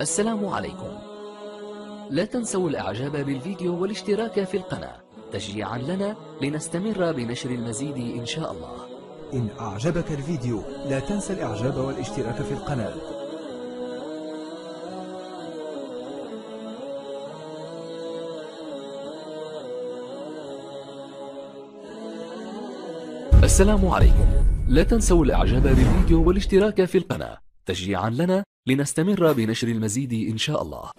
السلام عليكم. لا تنسوا الإعجاب بالفيديو والاشتراك في القناة. تشجيعا لنا لنستمر بنشر المزيد إن شاء الله. إن أعجبك الفيديو لا تنسى الإعجاب والاشتراك في القناة. السلام عليكم. لا تنسوا الإعجاب بالفيديو والاشتراك في القناة. تشجيعا لنا لنستمر بنشر المزيد إن شاء الله.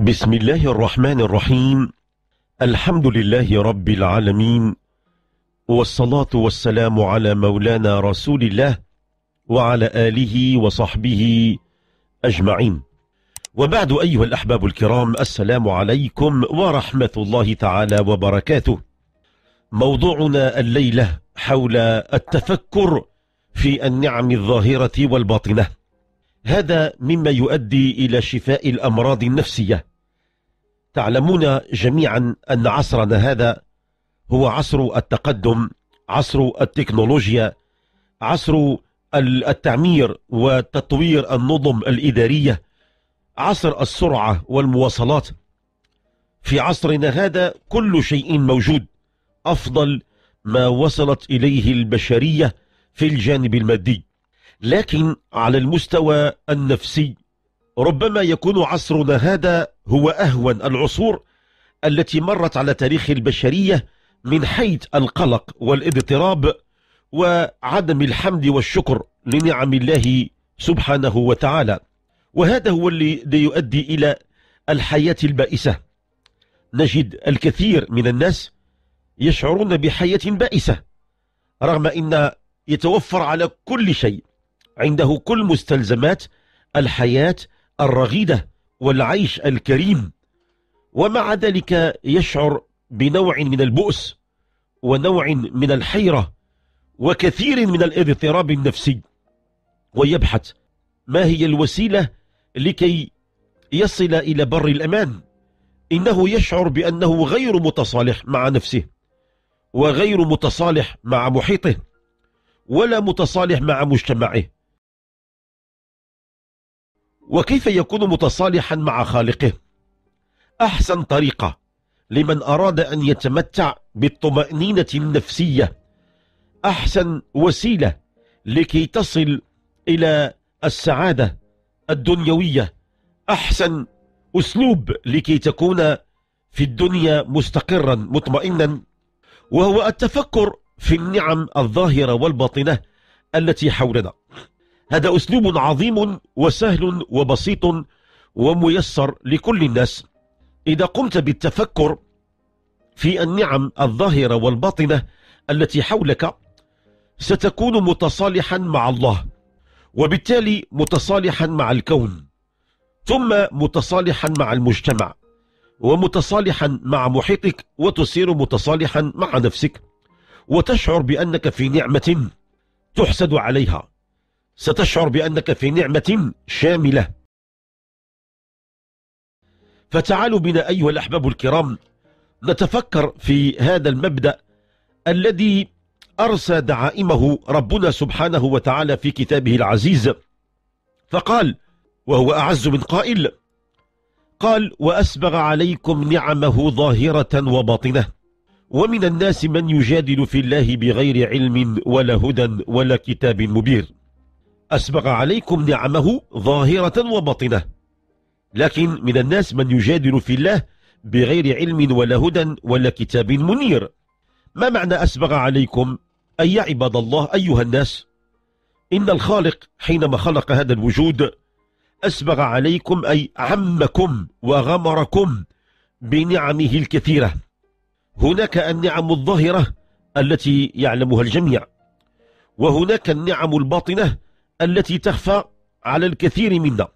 بسم الله الرحمن الرحيم. الحمد لله رب العالمين. والصلاة والسلام على مولانا رسول الله وعلى آله وصحبه أجمعين. وبعد أيها الأحباب الكرام السلام عليكم ورحمة الله تعالى وبركاته. موضوعنا الليلة حول التفكر في النعم الظاهرة والباطنة. هذا مما يؤدي إلى شفاء الأمراض النفسية. تعلمون جميعا أن عصرنا هذا هو عصر التقدم عصر التكنولوجيا عصر التعمير وتطوير النظم الإدارية عصر السرعة والمواصلات. في عصرنا هذا كل شيء موجود أفضل ما وصلت إليه البشرية في الجانب المادي. لكن على المستوى النفسي ربما يكون عصرنا هذا هو أهون العصور التي مرت على تاريخ البشرية من حيث القلق والاضطراب وعدم الحمد والشكر لنعم الله سبحانه وتعالى. وهذا هو الذي يؤدي إلى الحياة البائسة. نجد الكثير من الناس يشعرون بحياة بائسة رغم أن يتوفر على كل شيء عنده كل مستلزمات الحياة الرغيدة والعيش الكريم. ومع ذلك يشعر بنوع من البؤس ونوع من الحيرة وكثير من الاضطراب النفسي. ويبحث ما هي الوسيلة لكي يصل إلى بر الأمان. إنه يشعر بأنه غير متصالح مع نفسه. وغير متصالح مع محيطه ولا متصالح مع مجتمعه. وكيف يكون متصالحا مع خالقه؟ أحسن طريقة لمن أراد أن يتمتع بالطمأنينة النفسية. أحسن وسيلة لكي تصل إلى السعادة الدنيوية. أحسن أسلوب لكي تكون في الدنيا مستقرا مطمئنا. وهو التفكر في النعم الظاهرة والباطنة التي حولنا. هذا أسلوب عظيم وسهل وبسيط وميسر لكل الناس. إذا قمت بالتفكر في النعم الظاهرة والباطنة التي حولك ستكون متصالحا مع الله وبالتالي متصالحا مع الكون ثم متصالحا مع المجتمع. ومتصالحا مع محيطك وتصير متصالحا مع نفسك وتشعر بأنك في نعمة تحسد عليها. ستشعر بأنك في نعمة شاملة. فتعالوا بنا أيها الأحباب الكرام نتفكر في هذا المبدأ الذي أرسى دعائمه ربنا سبحانه وتعالى في كتابه العزيز. فقال وهو أعز من قائل قال وأسبغ عليكم نعمه ظاهرة وباطنة. ومن الناس من يجادل في الله بغير علم ولا هدى ولا كتاب مبير أسبغ عليكم نعمه ظاهرة وباطنة. لكن من الناس من يجادل في الله بغير علم ولا هدى ولا كتاب منير. ما معنى أسبغ عليكم؟ أي عباد الله أيها الناس. إن الخالق حينما خلق هذا الوجود أسبغ عليكم أي عمكم وغمركم بنعمه الكثيرة. هناك النعم الظاهرة التي يعلمها الجميع وهناك النعم الباطنة التي تخفى على الكثير منا.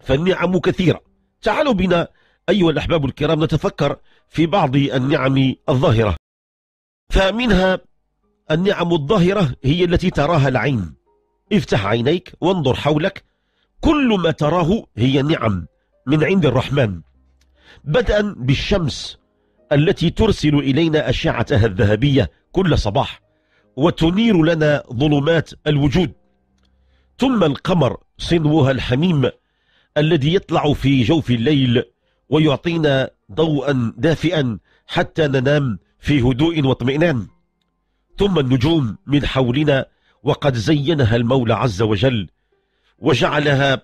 فالنعم كثيرة. تعالوا بنا أيها الأحباب الكرام نتفكر في بعض النعم الظاهرة. فمنها النعم الظاهرة هي التي تراها العين. افتح عينيك وانظر حولك كل ما تراه هي نعم من عند الرحمن. بدءا بالشمس التي ترسل إلينا أشعتها الذهبية كل صباح وتنير لنا ظلمات الوجود. ثم القمر صنوها الحميم الذي يطلع في جوف الليل ويعطينا ضوءا دافئا حتى ننام في هدوء واطمئنان. ثم النجوم من حولنا وقد زينها المولى عز وجل وجعلها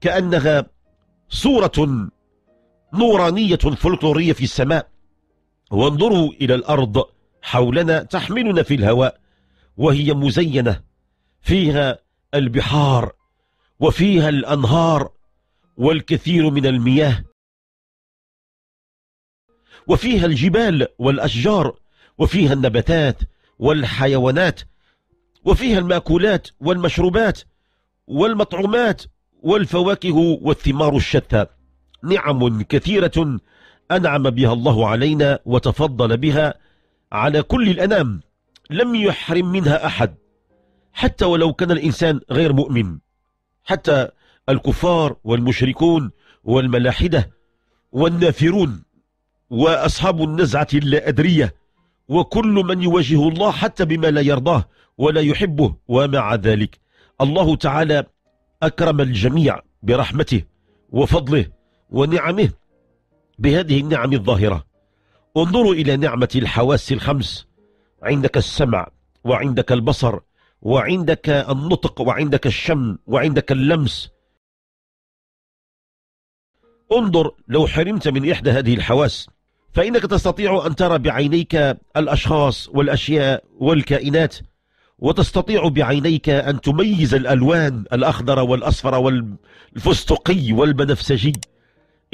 كأنها صورة نورانية فلكلورية في السماء. وانظروا إلى الأرض حولنا تحملنا في الهواء وهي مزينة فيها البحار وفيها الأنهار والكثير من المياه وفيها الجبال والأشجار وفيها النباتات والحيوانات وفيها المأكولات والمشروبات والمطعومات والفواكه والثمار الشتى. نعم كثيرة أنعم بها الله علينا وتفضل بها على كل الأنام لم يحرم منها أحد حتى ولو كان الإنسان غير مؤمن حتى الكفار والمشركون والملاحدة والنافرون وأصحاب النزعة اللا وكل من يواجه الله حتى بما لا يرضاه ولا يحبه ومع ذلك. الله تعالى أكرم الجميع برحمته وفضله ونعمه بهذه النعم الظاهرة. انظروا إلى نعمة الحواس الخمس. عندك السمع وعندك البصر وعندك النطق وعندك الشم وعندك اللمس. انظر لو حرمت من إحدى هذه الحواس فإنك تستطيع أن ترى بعينيك الأشخاص والأشياء والكائنات. وتستطيع بعينيك أن تميز الألوان الأخضر والأصفر والفستقي والبنفسجي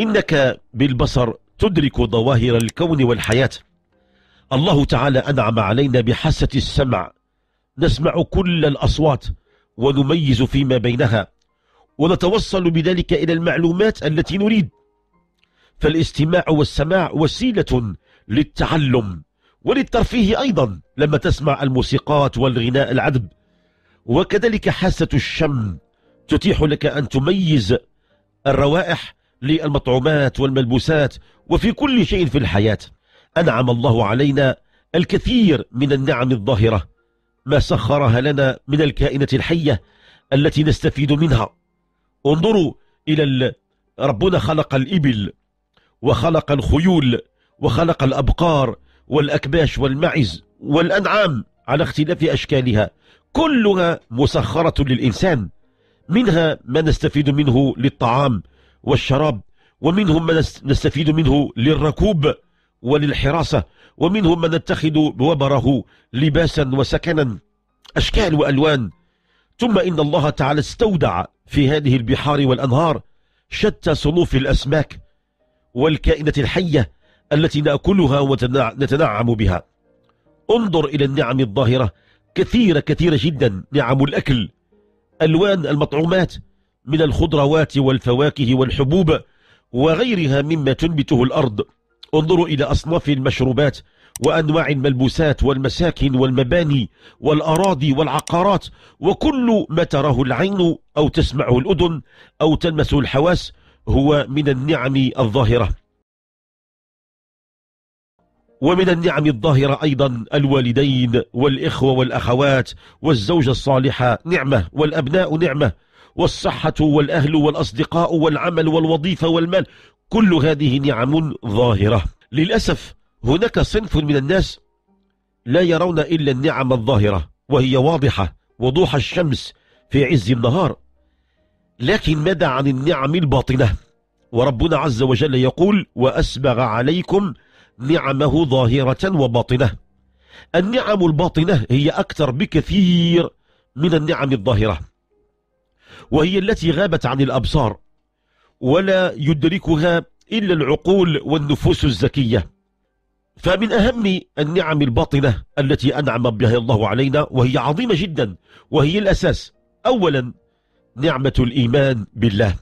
إنك بالبصر تدرك ظواهر الكون والحياة. الله تعالى أنعم علينا بحاسة السمع. نسمع كل الأصوات ونميز فيما بينها. ونتوصل بذلك إلى المعلومات التي نريد. فالاستماع والسماع وسيلة للتعلم. وللترفيه أيضا لما تسمع الموسيقات والغناء العذب. وكذلك حاسة الشم تتيح لك أن تميز الروائح للمطعومات والملبوسات وفي كل شيء في الحياة. أنعم الله علينا الكثير من النعم الظاهرة ما سخرها لنا من الكائنة الحية التي نستفيد منها. انظروا إلى ربنا خلق الإبل وخلق الخيول وخلق الأبقار والأكباش والمعز والأنعام على اختلاف أشكالها كلها مسخرة للإنسان. منها ما نستفيد منه للطعام والشراب ومنهم ما نستفيد منه للركوب وللحراسة ومنهم من نتخذ وبره لباسا وسكنا أشكال وألوان. ثم إن الله تعالى استودع في هذه البحار والأنهار شتى صنوف الأسماك والكائنة الحية التي نأكلها ونتنعم بها. انظر إلى النعم الظاهرة. كثيرة كثيرة جدا نعم الأكل. ألوان المطعومات من الخضروات والفواكه والحبوب وغيرها مما تنبته الأرض. انظروا إلى أصناف المشروبات وأنواع الملبوسات والمساكن والمباني والأراضي والعقارات. وكل ما تراه العين أو تسمعه الأذن أو تلمسه الحواس هو من النعم الظاهرة. ومن النعم الظاهرة أيضا الوالدين والإخوة والأخوات والزوجة الصالحة نعمة والأبناء نعمة والصحة والأهل والأصدقاء والعمل والوظيفة والمال. كل هذه نعم ظاهرة. للأسف هناك صنف من الناس لا يرون إلا النعم الظاهرة وهي واضحة وضوح الشمس في عز النهار. لكن ماذا عن النعم الباطنة؟ وربنا عز وجل يقول وأسبغ عليكم نعمه ظاهرة وباطنة. النعم الباطنة هي أكثر بكثير من النعم الظاهرة وهي التي غابت عن الأبصار ولا يدركها إلا العقول والنفوس الزكية. فمن أهم النعم الباطنة التي أنعم بها الله علينا وهي عظيمة جدا وهي الأساس. أولا نعمة الإيمان بالله.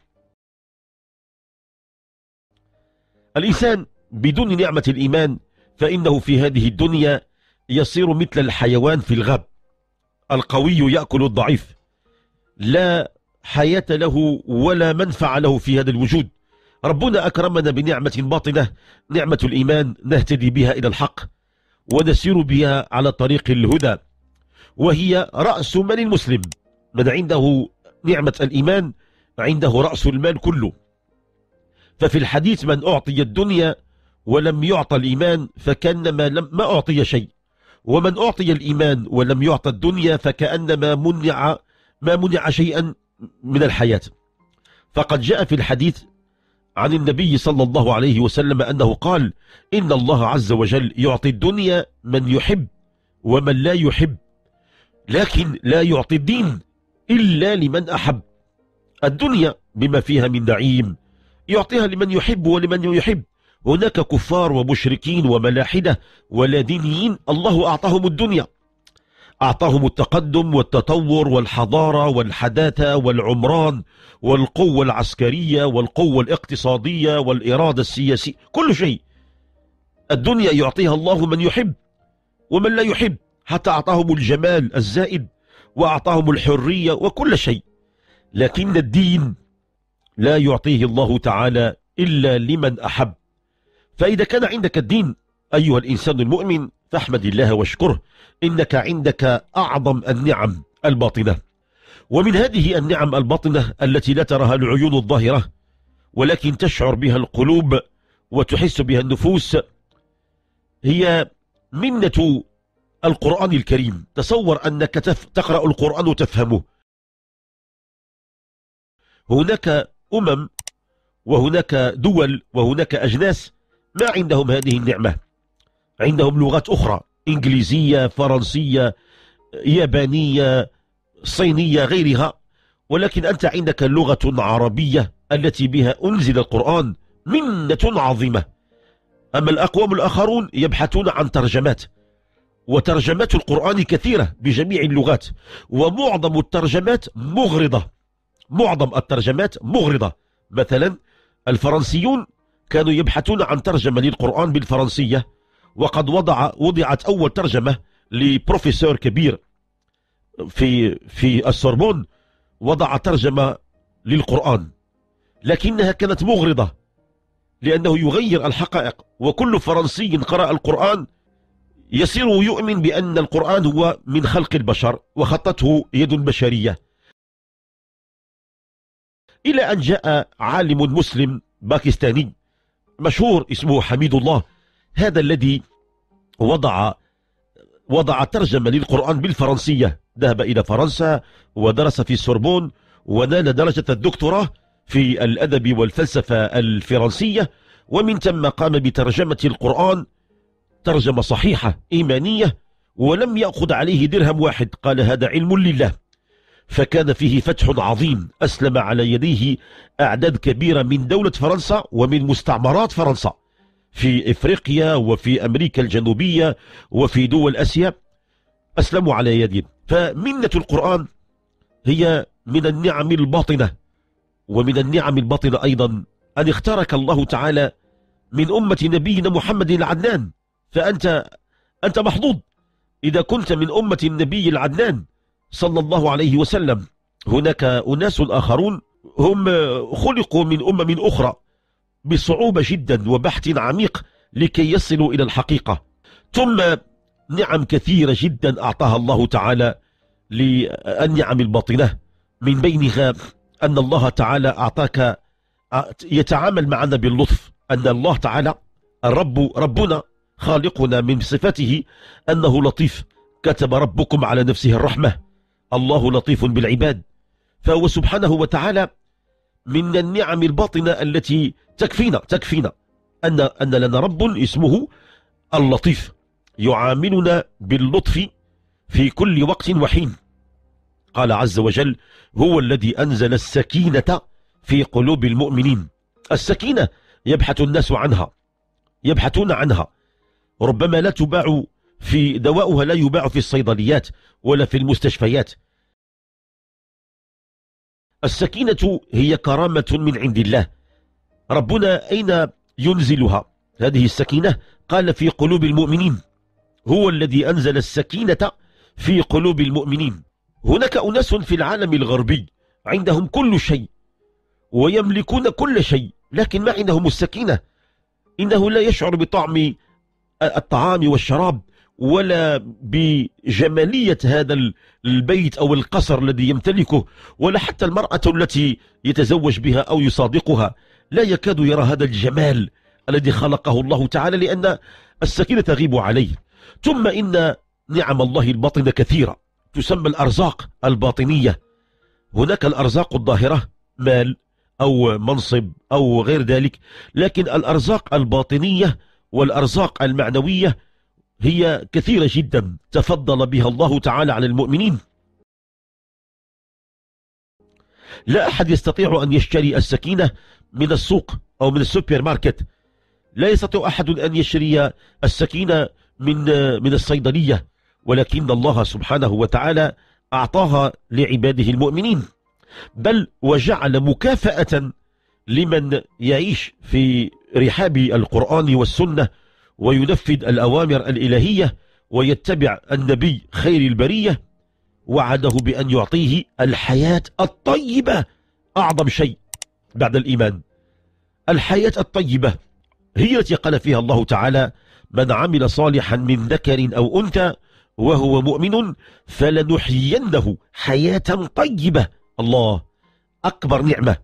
الإنسان بدون نعمة الإيمان فإنه في هذه الدنيا يصير مثل الحيوان في الغاب. القوي يأكل الضعيف. لا حياة له ولا منفع له في هذا الوجود. ربنا أكرمنا بنعمة باطنة نعمة الإيمان نهتدي بها إلى الحق ونسير بها على طريق الهدى وهي رأس مال المسلم. من عنده نعمة الإيمان عنده رأس المال كله. ففي الحديث من أعطي الدنيا ولم يعطى الإيمان فكأنما لم ما أعطي شيء. ومن أعطي الإيمان ولم يعطى الدنيا فكأنما منع ما منع شيئا من الحياة. فقد جاء في الحديث عن النبي صلى الله عليه وسلم أنه قال إن الله عز وجل يعطي الدنيا من يحب ومن لا يحب لكن لا يعطي الدين إلا لمن أحب. الدنيا بما فيها من نعيم يعطيها لمن يحب ولمن يحب. هناك كفار ومشركين وملاحدة ولا دينيين الله أعطاهم الدنيا. أعطاهم التقدم والتطور والحضارة والحداثة والعمران والقوة العسكرية والقوة الاقتصادية والإرادة السياسية كل شيء. الدنيا يعطيها الله من يحب ومن لا يحب حتى أعطاهم الجمال الزائد وأعطاهم الحرية وكل شيء. لكن الدين لا يعطيه الله تعالى إلا لمن أحب. فإذا كان عندك الدين أيها الإنسان المؤمن فاحمد الله واشكره إنك عندك أعظم النعم الباطنة. ومن هذه النعم الباطنة التي لا تراها العيون الظاهرة ولكن تشعر بها القلوب وتحس بها النفوس هي منة القرآن الكريم. تصور أنك تقرأ القرآن وتفهمه. هناك أمم وهناك دول وهناك أجناس ما عندهم هذه النعمة. عندهم لغات أخرى إنجليزية فرنسية يابانية صينية غيرها. ولكن أنت عندك لغة عربية التي بها أنزل القرآن منة عظيمة. أما الأقوام الآخرون يبحثون عن ترجمات وترجمات القرآن كثيرة بجميع اللغات ومعظم الترجمات مغرضة. معظم الترجمات مغرضة. مثلا الفرنسيون كانوا يبحثون عن ترجمة للقرآن بالفرنسية وقد وضع وضعت أول ترجمة لبروفيسور كبير في في السوربون وضع ترجمة للقرآن لكنها كانت مغرضة لأنه يغير الحقائق وكل فرنسي قرأ القرآن يصير يؤمن بأن القرآن هو من خلق البشر وخطته يد بشرية إلى أن جاء عالم مسلم باكستاني مشهور اسمه حميد الله. هذا الذي وضع وضع ترجمة للقرآن بالفرنسية. ذهب إلى فرنسا ودرس في السوربون ونال درجة الدكتوراه في الأدب والفلسفة الفرنسية. ومن ثم قام بترجمة القرآن ترجمة صحيحة إيمانية ولم يأخذ عليه درهم واحد. قال هذا علم لله. فكان فيه فتح عظيم أسلم على يديه أعداد كبيرة من دولة فرنسا ومن مستعمرات فرنسا في إفريقيا وفي أمريكا الجنوبية وفي دول أسيا. أسلموا على يديه فمنة القرآن هي من النعم الباطنة ومن النعم الباطنة أيضا أن اختارك الله تعالى من أمة نبينا محمد العدنان. فأنت أنت محظوظ. إذا كنت من أمة النبي العدنان صلى الله عليه وسلم. هناك أناس آخرون هم خلقوا من أمم أخرى بصعوبة جدا وبحث عميق لكي يصلوا إلى الحقيقة. ثم نعم كثيرة جدا أعطاها الله تعالى للنعم الباطنة. من بينها أن الله تعالى أعطاك يتعامل معنا باللطف. أن الله تعالى الرب ربنا خالقنا من صفته أنه لطيف. كتب ربكم على نفسه الرحمة. الله لطيف بالعباد. فهو سبحانه وتعالى من النعم الباطنة التي تكفينا تكفينا. أن, أن لنا رب اسمه اللطيف يعاملنا باللطف في كل وقت وحين. قال عز وجل هو الذي أنزل السكينة في قلوب المؤمنين. السكينة يبحث الناس عنها يبحثون عنها. ربما لا تباع في دواؤها لا يباع في الصيدليات ولا في المستشفيات. السكينة هي كرامة من عند الله. ربنا أين ينزلها؟ هذه السكينة قال في قلوب المؤمنين. هو الذي أنزل السكينة في قلوب المؤمنين. هناك أناس في العالم الغربي عندهم كل شيء ويملكون كل شيء لكن ما عندهم السكينة؟ إنه لا يشعر بطعم الطعام والشراب. ولا بجمالية هذا البيت أو القصر الذي يمتلكه ولا حتى المرأة التي يتزوج بها أو يصادقها. لا يكاد يرى هذا الجمال الذي خلقه الله تعالى لأن السكينة تغيب عليه. ثم إن نعم الله الباطنة كثيرة. تسمى الأرزاق الباطنية. هناك الأرزاق الظاهرة مال أو منصب أو غير ذلك لكن الأرزاق الباطنية والأرزاق المعنوية هي كثيرة جدا. تفضل بها الله تعالى على المؤمنين. لا أحد يستطيع أن يشتري السكينة من السوق أو من السوبر ماركت. لا يستطيع أحد أن يشتري السكينة من من الصيدلية. ولكن الله سبحانه وتعالى أعطاها لعباده المؤمنين. بل وجعل مكافأة لمن يعيش في رحاب القرآن والسنة وينفذ الأوامر الإلهية ويتبع النبي خير البرية وعده بأن يعطيه الحياة الطيبة أعظم شيء بعد الإيمان. الحياة الطيبة هي التي قال فيها الله تعالى من عمل صالحا من ذكر أو أنثى وهو مؤمن فلنحيينه حياة طيبة. الله أكبر نعمة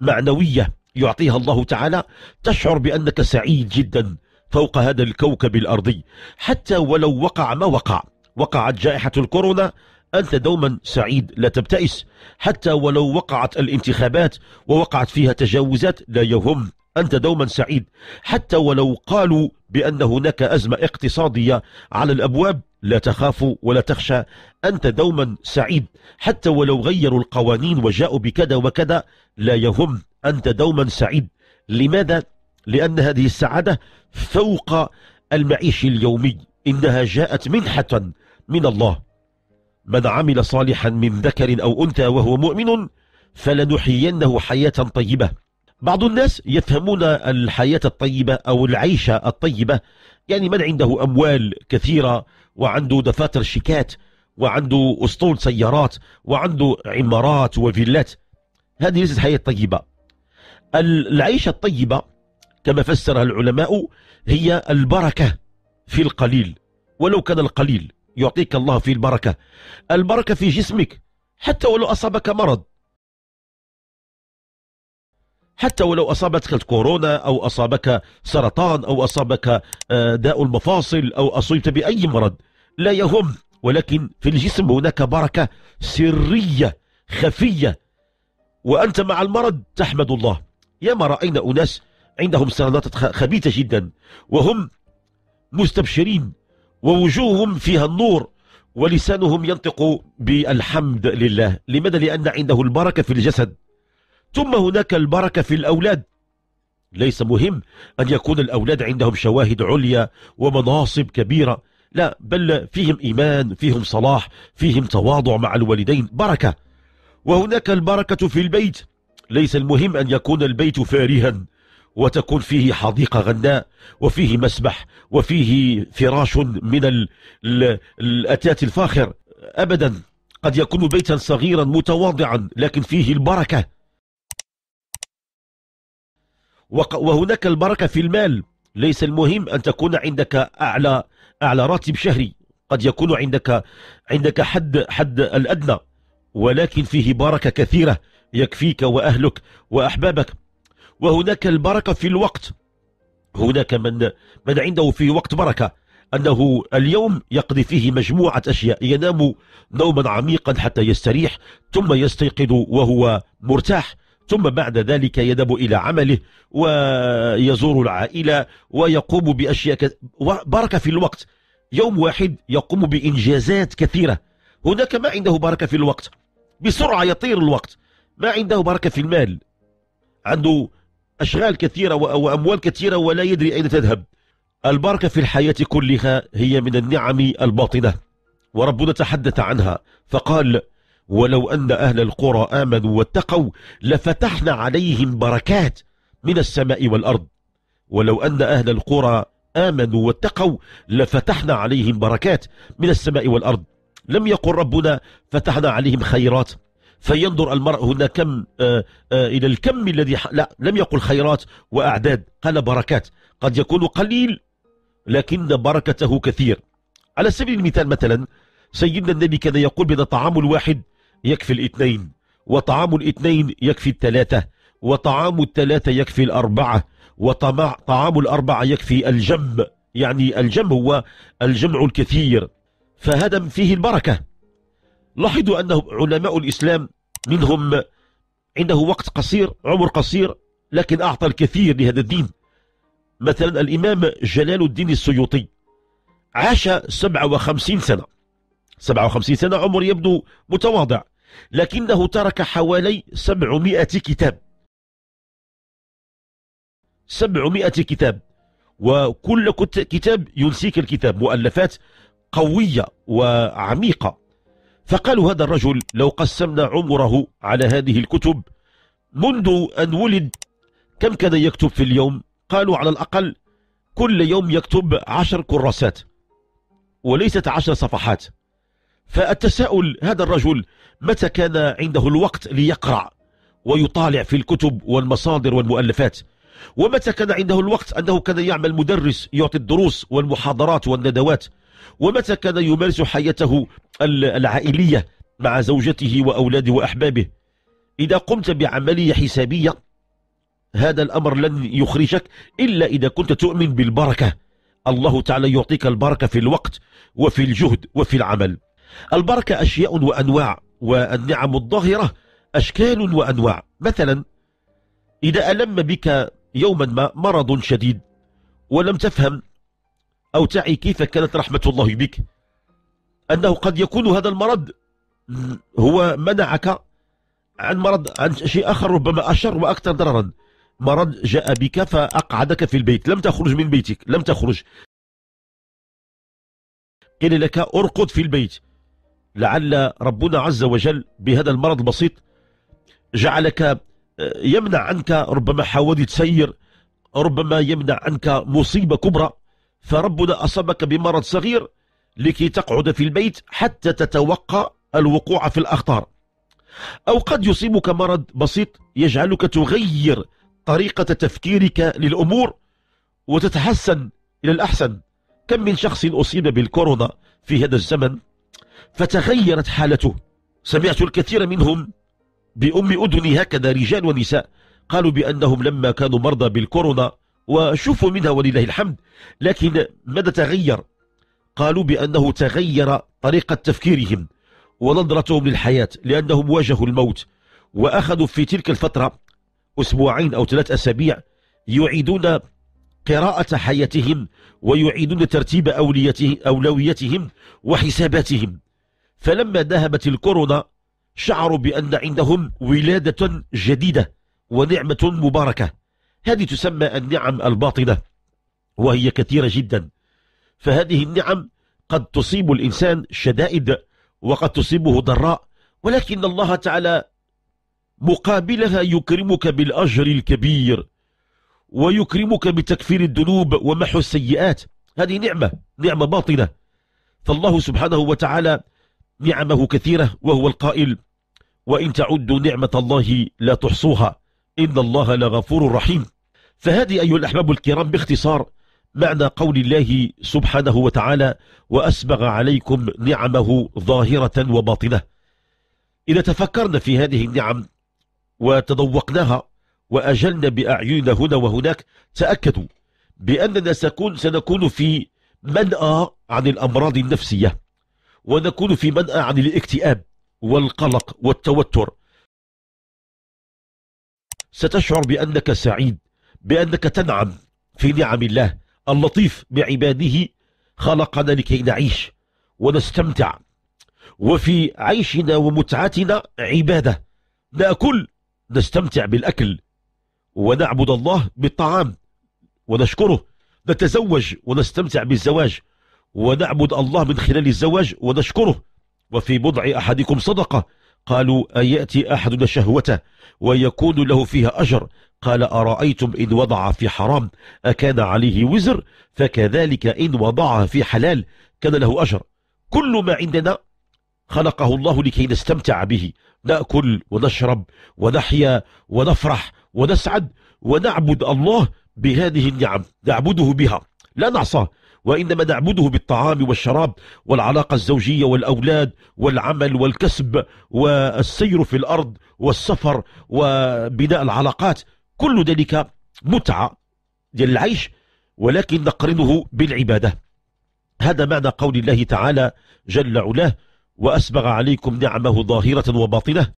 معنوية يعطيها الله تعالى تشعر بأنك سعيد جدا. فوق هذا الكوكب الأرضي حتى ولو وقع ما وقع. وقعت جائحة الكورونا أنت دوما سعيد لا تبتئس. حتى ولو وقعت الانتخابات ووقعت فيها تجاوزات لا يهم. أنت دوما سعيد. حتى ولو قالوا بأن هناك أزمة اقتصادية على الأبواب لا تخاف ولا تخشى. أنت دوما سعيد. حتى ولو غيروا القوانين وجاءوا بكذا وكذا لا يهم. أنت دوما سعيد. لماذا؟ لأن هذه السعادة فوق المعيش اليومي. إنها جاءت منحة من الله. من عمل صالحا من ذكر أو أنثى وهو مؤمن فلنحيينه حياة طيبة. بعض الناس يفهمون الحياة الطيبة أو العيشة الطيبة يعني من عنده أموال كثيرة وعنده دفاتر شيكات وعنده أسطول سيارات وعنده عمارات وفيلات. هذه ليست حياة طيبة. العيشة الطيبة كما فسرها العلماء هي البركة في القليل. ولو كان القليل يعطيك الله في البركة. البركة في جسمك حتى ولو أصابك مرض. حتى ولو أصابتك الكورونا أو أصابك سرطان أو أصابك آه، داء المفاصل أو أصيبت بأي مرض لا يهم. ولكن في الجسم هناك بركة سرية خفية. وأنت مع المرض تحمد الله. ياما رأينا أناس عندهم سرطانات خبيثة جدا وهم مستبشرين ووجوههم فيها النور ولسانهم ينطق بالحمد لله. لماذا؟ لأن عنده البركة في الجسد. ثم هناك البركة في الأولاد. ليس مهم أن يكون الأولاد عندهم شواهد عليا ومناصب كبيرة. لا بل فيهم إيمان فيهم صلاح فيهم تواضع مع الوالدين بركة. وهناك البركة في البيت. ليس المهم أن يكون البيت فارها. وتكون فيه حديقة غناء وفيه مسبح وفيه فراش من الأتات الفاخر. أبدا قد يكون بيتا صغيرا متواضعا لكن فيه البركة. وهناك البركة في المال. ليس المهم أن تكون عندك أعلى أعلى راتب شهري. قد يكون عندك عندك حد حد الأدنى. ولكن فيه بركة كثيرة يكفيك وأهلك وأحبابك. وهناك البركة في الوقت. هناك من من عنده في وقت بركة أنه اليوم يقضي فيه مجموعة أشياء. ينام نوما عميقا حتى يستريح ثم يستيقظ وهو مرتاح ثم بعد ذلك يذهب إلى عمله ويزور العائلة ويقوم بأشياء بركة في الوقت. يوم واحد يقوم بإنجازات كثيرة. هناك ما عنده بركة في الوقت. بسرعة يطير الوقت. ما عنده بركة في المال. عنده أشغال كثيرة وأموال كثيرة ولا يدري أين تذهب. البركة في الحياة كلها هي من النعم الباطنة. وربنا تحدث عنها فقال ولو أن أهل القرى آمنوا واتقوا لفتحنا عليهم بركات من السماء والأرض. ولو أن أهل القرى آمنوا واتقوا لفتحنا عليهم بركات من السماء والأرض. لم يقل ربنا فتحنا عليهم خيرات فينظر المرء هنا كم آآ آآ إلى الكم الذي لا لم يقل خيرات وأعداد قال بركات. قد يكون قليل لكن بركته كثير. على سبيل المثال مثلا سيدنا النبي كان يقول بأن طعام الواحد يكفي الاثنين وطعام الاثنين يكفي الثلاثة وطعام الثلاثة يكفي الأربعة وطعام الأربعة يكفي الجم. يعني الجم هو الجمع الكثير. فهذا فيه البركة. لاحظوا أنه علماء الإسلام منهم عنده وقت قصير عمر قصير لكن أعطى الكثير لهذا الدين. مثلا الإمام جلال الدين السيوطي عاش 57 سنة. 57 سنة عمر يبدو متواضع لكنه ترك حوالي 700 كتاب. 700 كتاب وكل كتاب ينسيك الكتاب مؤلفات قوية وعميقة. فقالوا هذا الرجل لو قسمنا عمره على هذه الكتب منذ أن ولد كم كان يكتب في اليوم؟ قالوا على الأقل كل يوم يكتب عشر كراسات وليست عشر صفحات. فالتساؤل هذا الرجل متى كان عنده الوقت ليقرأ ويطالع في الكتب والمصادر والمؤلفات؟ ومتى كان عنده الوقت أنه كان يعمل مدرس يعطي الدروس والمحاضرات والندوات؟ ومتى كان يمارس حياته العائلية مع زوجته وأولاده وأحبابه. إذا قمت بعملية حسابية هذا الأمر لن يخرجك إلا إذا كنت تؤمن بالبركة. الله تعالى يعطيك البركة في الوقت وفي الجهد وفي العمل. البركة أشياء وأنواع والنعم الظاهرة أشكال وأنواع. مثلا إذا ألم بك يوما ما مرض شديد ولم تفهم أو تعي كيف كانت رحمة الله بك أنه قد يكون هذا المرض. هو منعك عن مرض عن شيء آخر ربما أشر وأكثر ضررا. مرض جاء بك فأقعدك في البيت. لم تخرج من بيتك. لم تخرج. قيل لك أرقد في البيت. لعل ربنا عز وجل بهذا المرض البسيط جعلك آه، يمنع عنك ربما حوادث سير ربما يمنع عنك مصيبة كبرى. فربنا أصابك بمرض صغير لكي تقعد في البيت حتى تتوقع الوقوع في الأخطار. أو قد يصيبك مرض بسيط يجعلك تغير طريقة تفكيرك للأمور وتتحسن إلى الأحسن. كم من شخص أصيب بالكورونا في هذا الزمن فتغيرت حالته؟ سمعت الكثير منهم بأم أذني هكذا رجال ونساء قالوا بأنهم لما كانوا مرضى بالكورونا وشوفوا منها ولله الحمد لكن ماذا تغير؟ قالوا بأنه تغير طريقة تفكيرهم ونظرتهم للحياة لأنهم واجهوا الموت وأخذوا في تلك الفترة أسبوعين أو ثلاث أسابيع يعيدون قراءة حياتهم ويعيدون ترتيب أولويتهم وحساباتهم. فلما ذهبت الكورونا شعروا بأن عندهم ولادة جديدة ونعمة مباركة. هذه تسمى النعم الباطنة وهي كثيرة جدا. فهذه النعم قد تصيب الإنسان شدائد وقد تصيبه ضراء ولكن الله تعالى مقابلها يكرمك بالأجر الكبير ويكرمك بتكفير الذنوب ومحو السيئات. هذه نعمة نعمة باطنة. فالله سبحانه وتعالى نعمه كثيرة وهو القائل وإن تعدوا نعمة الله لا تحصوها إن الله لغفور رحيم. فهذه أيها الأحباب الكرام باختصار معنى قول الله سبحانه وتعالى وأسبغ عليكم نعمه ظاهرة وباطنة. إذا تفكرنا في هذه النعم وتذوقناها وأجلنا بأعيننا هنا وهناك تأكدوا بأننا سكون سنكون في منأى عن الأمراض النفسية ونكون في منأى عن الاكتئاب والقلق والتوتر. ستشعر بأنك سعيد بأنك تنعم في نعم الله. اللطيف بعباده خلقنا لكي نعيش ونستمتع. وفي عيشنا ومتعتنا عبادة. نأكل نستمتع بالأكل. ونعبد الله بالطعام. ونشكره. نتزوج ونستمتع بالزواج. ونعبد الله من خلال الزواج ونشكره. وفي بضع أحدكم صدقة. قالوا أيأتي أحدنا شهوته ويكون له فيها أجر؟ قال أرأيتم إن وضع في حرام؟ أكان عليه وزر؟ فكذلك إن وضعها في حلال. كان له أجر. كل ما عندنا خلقه الله لكي نستمتع به. نأكل ونشرب ونحيا ونفرح ونسعد ونعبد الله بهذه النعم. نعبده بها. لا نعصى وإنما نعبده بالطعام والشراب والعلاقة الزوجية والأولاد والعمل والكسب والسير في الأرض والسفر وبناء العلاقات. كل ذلك متعة ديال العيش ولكن نقرنه بالعبادة. هذا معنى قول الله تعالى جل علاه وأسبغ عليكم نعمه ظاهرة وباطنة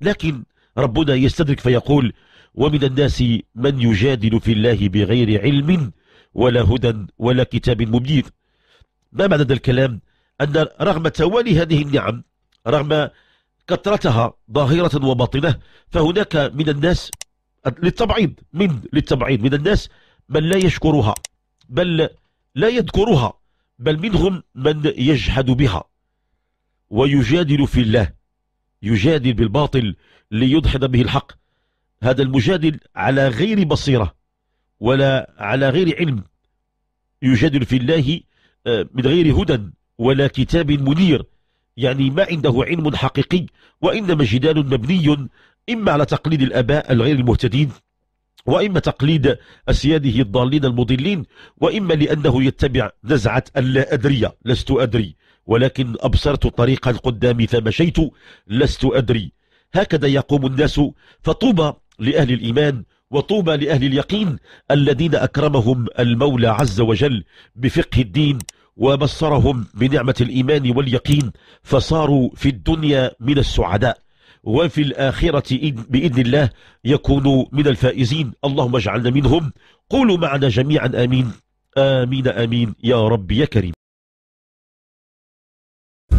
لكن ربنا يستدرك فيقول ومن الناس من يجادل في الله بغير علم ولا هدى ولا كتاب مبين ما معنى هذا الكلام؟ أن رغم توالي هذه النعم رغم كثرتها ظاهرة وباطنة فهناك من الناس للتبعيض من للتبعيض من الناس من لا يشكرها بل لا يذكرها بل منهم من يجحد بها. ويجادل في الله يجادل بالباطل ليدحض به الحق. هذا المجادل على غير بصيرة ولا على غير علم. يجادل في الله آه، من غير هدى ولا كتاب منير. يعني ما عنده علم حقيقي وإنما جدال مبني إما على تقليد الأباء الغير المهتدين وإما تقليد أسياده الضالين المضلين وإما لأنه يتبع نزعة اللا أدري لست أدري ولكن أبصرت طريقا قدامي فمشيت لست أدري. هكذا يقوم الناس فطوبى لأهل الإيمان وطوبى لأهل اليقين الذين أكرمهم المولى عز وجل بفقه الدين وبصرهم بنعمة الإيمان واليقين فصاروا في الدنيا من السعداء وفي الآخرة بإذن الله يكونوا من الفائزين. اللهم اجعلنا منهم. قولوا معنا جميعا آمين. آمين آمين. يا رب يا كريم.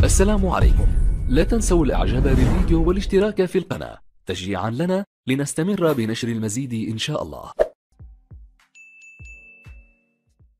السلام عليكم. لا تنسوا الإعجاب بالفيديو والاشتراك في القناة. تشجيعا لنا لنستمر بنشر المزيد إن شاء الله.